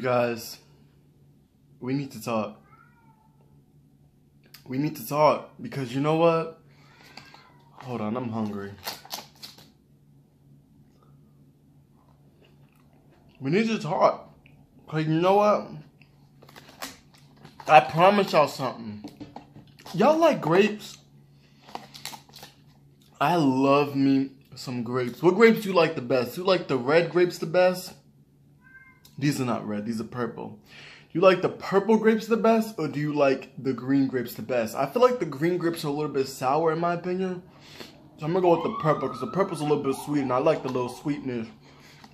guys, we need to talk. We need to talk because you know what? Hold on, I'm hungry. We need to talk. Cause you know what? I promise y'all something. Y'all like grapes? I love me some grapes. What grapes do you like the best? Do You like the red grapes the best? These are not red, these are purple. You like the purple grapes the best or do you like the green grapes the best? I feel like the green grapes are a little bit sour in my opinion. So I'm gonna go with the purple because the purple's a little bit sweet and I like the little sweetness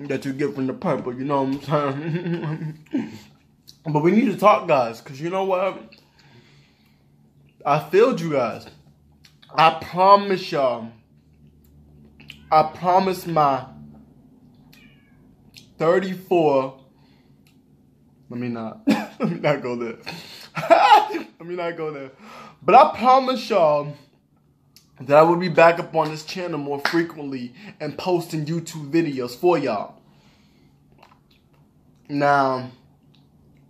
that you get from the purple, you know what I'm saying? but we need to talk guys because you know what? I failed you guys. I promise y'all. I promise my 34 let me not. Let me not go there. Let me not go there. But I promise y'all that I will be back up on this channel more frequently and posting YouTube videos for y'all. Now,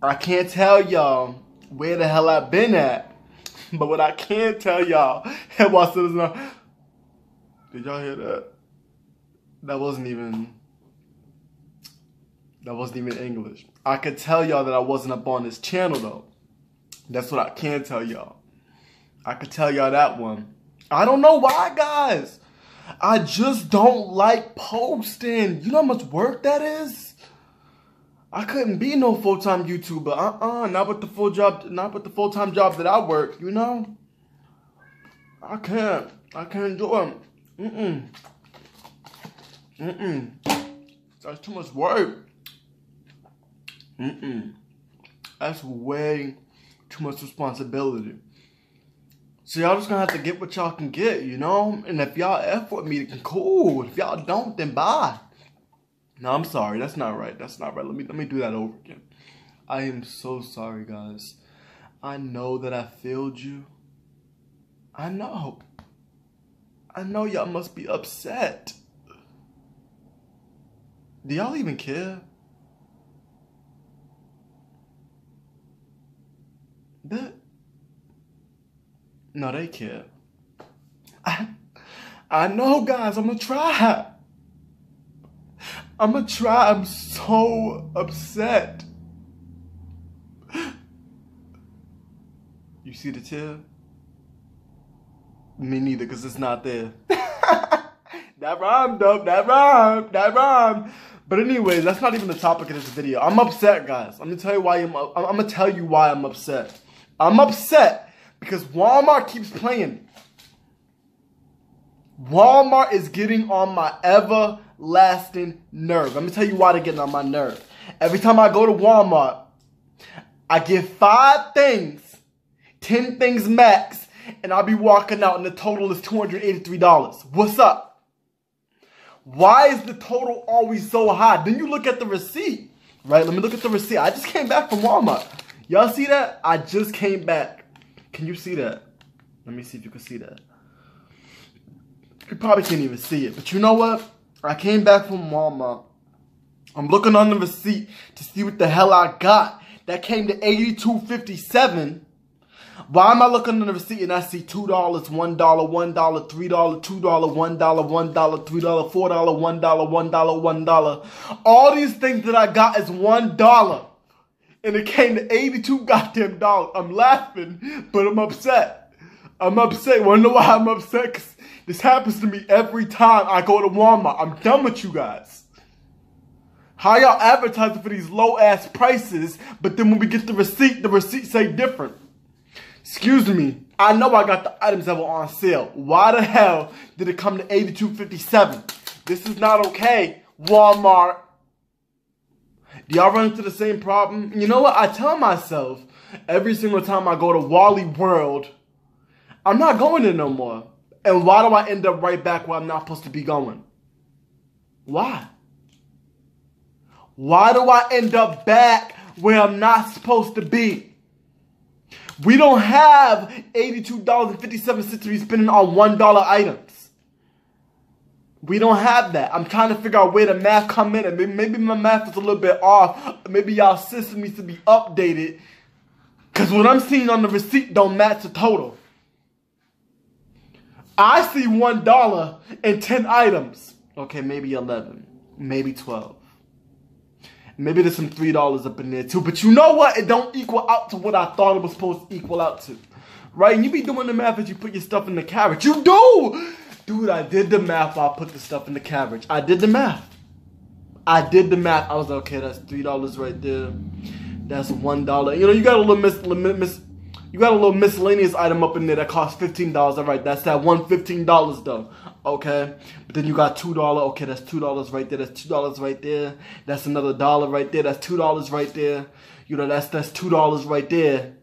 I can't tell y'all where the hell I've been at. But what I can tell y'all, did y'all hear that? That wasn't even that wasn't even English. I could tell y'all that I wasn't up on this channel though. That's what I can tell y'all. I could tell y'all that one. I don't know why, guys. I just don't like posting. You know how much work that is? I couldn't be no full-time YouTuber. Uh-uh. Not with the full job, not with the full-time job that I work, you know? I can't. I can't do it. Mm-mm. Mm-mm. That's too much work. Mm-mm. That's way too much responsibility. So y'all just gonna have to get what y'all can get, you know? And if y'all F with me, cool. If y'all don't, then bye. No, I'm sorry. That's not right. That's not right. Let me let me do that over again. I am so sorry, guys. I know that I failed you. I know. I know y'all must be upset. Do y'all even care? That no, they care. I I know, guys. I'm gonna try. I'm gonna try. I'm so upset. You see the tear? Me neither, because it's not there. that rhymed, though. That rhymed. That rhymed. But anyways, that's not even the topic of this video. I'm upset, guys. I'm gonna tell you why I'm. I'm gonna tell you why I'm upset. I'm upset because Walmart keeps playing. Walmart is getting on my everlasting nerve. Let me tell you why they're getting on my nerve. Every time I go to Walmart, I get five things, 10 things max, and I'll be walking out and the total is $283. What's up? Why is the total always so high? Then you look at the receipt, right? Let me look at the receipt. I just came back from Walmart. Y'all see that? I just came back. Can you see that? Let me see if you can see that. You probably can't even see it. But you know what? I came back from Walmart. I'm looking on the receipt to see what the hell I got. That came to 82.57. Why am I looking on the receipt and I see $2, $1, $1, $3, $2, $1, $1, $1, $3, $4, $1, $1, $1. All these things that I got is $1 and it came to 82 goddamn dollars. I'm laughing, but I'm upset. I'm upset. Wanna know why I'm upset? Cause this happens to me every time I go to Walmart. I'm done with you guys. How y'all advertising for these low ass prices, but then when we get the receipt, the receipt say different. Excuse me. I know I got the items that were on sale. Why the hell did it come to 82.57? This is not okay, Walmart. Do y'all run into the same problem? You know what? I tell myself every single time I go to Wally World, I'm not going there no more. And why do I end up right back where I'm not supposed to be going? Why? Why do I end up back where I'm not supposed to be? We don't have $82.57 to be spending on $1 items. We don't have that. I'm trying to figure out where the math come in. And maybe my math is a little bit off. Maybe y'all system needs to be updated. Because what I'm seeing on the receipt don't match the total. I see $1 and 10 items. Okay, maybe 11. Maybe 12. Maybe there's some $3 up in there too. But you know what? It don't equal out to what I thought it was supposed to equal out to. Right? And you be doing the math as you put your stuff in the carriage. You do! Dude, I did the math I put the stuff in the cabbage. I did the math. I did the math. I was like, okay, that's $3 right there. That's $1. You know, you got a little miss you got a little miscellaneous item up in there that costs $15. All right, that's that one $15 though. Okay. But then you got $2. Okay, that's $2 right there. That's $2 right there. That's another dollar right there. That's $2 right there. You know, that's that's $2 right there.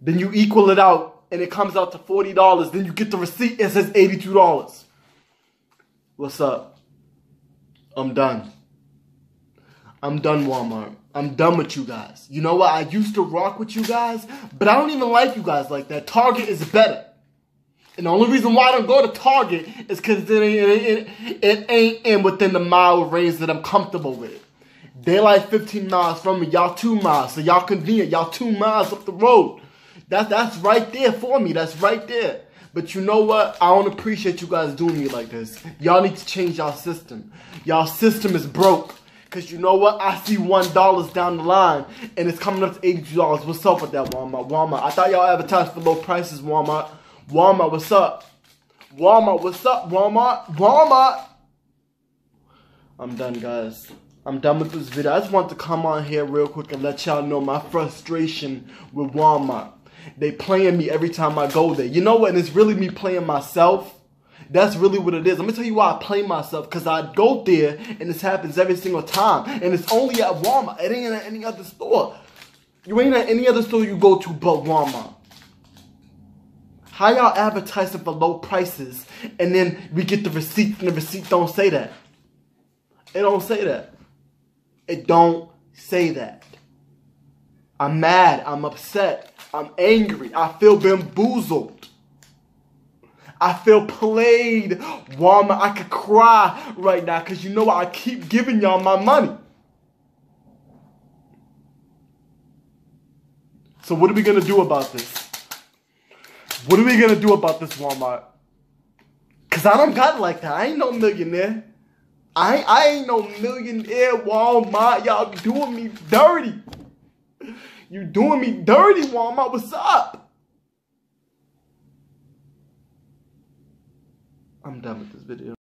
Then you equal it out and it comes out to $40. Then you get the receipt. It says $82. What's up? I'm done. I'm done, Walmart. I'm done with you guys. You know what? I used to rock with you guys, but I don't even like you guys like that. Target is better. And the only reason why I don't go to Target is because it ain't, it, it ain't in within the mile range that I'm comfortable with. They like 15 miles from me. Y'all two miles. So y'all convenient. Y'all two miles up the road. That's, that's right there for me. That's right there. But you know what? I don't appreciate you guys doing me like this. Y'all need to change y'all system. Y'all system is broke. Cause you know what? I see one dollars down the line, and it's coming up to eighty-two dollars. What's up with that, Walmart? Walmart. I thought y'all advertised for low prices, Walmart. Walmart, what's up? Walmart, what's up, Walmart? Walmart. I'm done, guys. I'm done with this video. I just want to come on here real quick and let y'all know my frustration with Walmart. They playing me every time I go there. You know what? And it's really me playing myself. That's really what it is. Let me tell you why I play myself. Because I go there and this happens every single time. And it's only at Walmart. It ain't at any other store. You ain't at any other store you go to but Walmart. How y'all advertising for low prices and then we get the receipt and the receipt don't say that? It don't say that. It don't say that. I'm mad. I'm upset. I'm angry. I feel bamboozled. I feel played. Walmart, I could cry right now because you know I keep giving y'all my money. So what are we going to do about this? What are we going to do about this, Walmart? Because I don't got like that. I ain't no millionaire. I, I ain't no millionaire, Walmart. Y'all doing me dirty. You doing me dirty, Walmart. What's up? I'm done with this video.